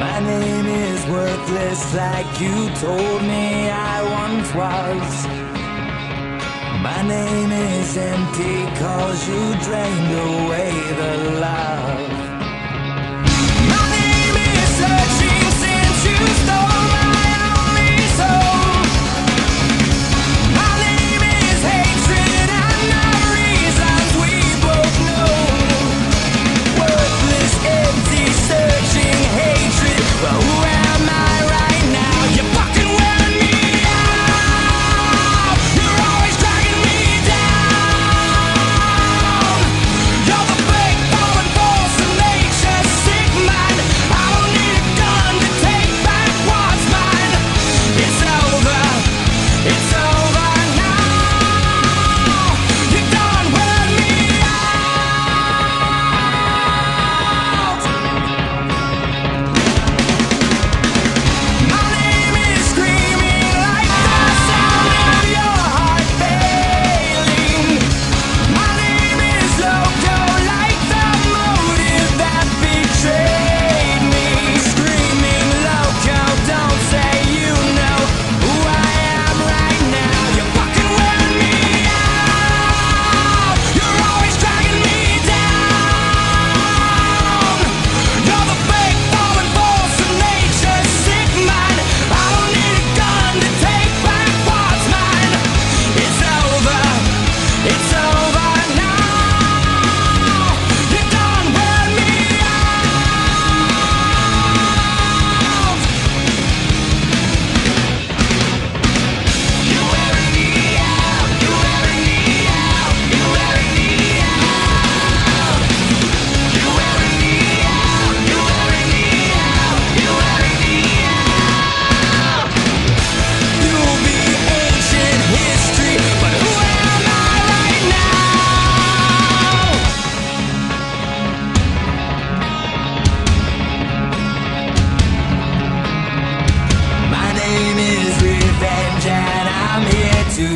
My name is worthless like you told me I once was. My name is empty cause you drained away the love.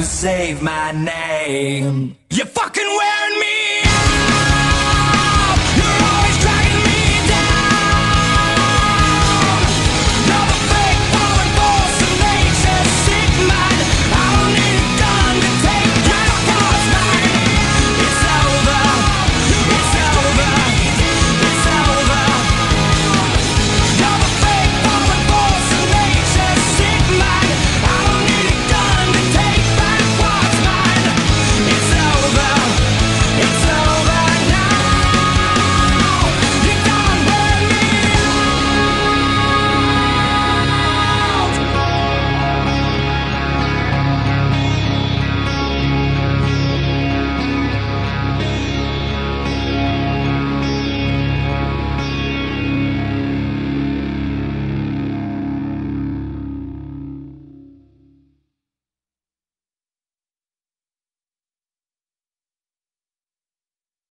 save my name. You're fucking wearing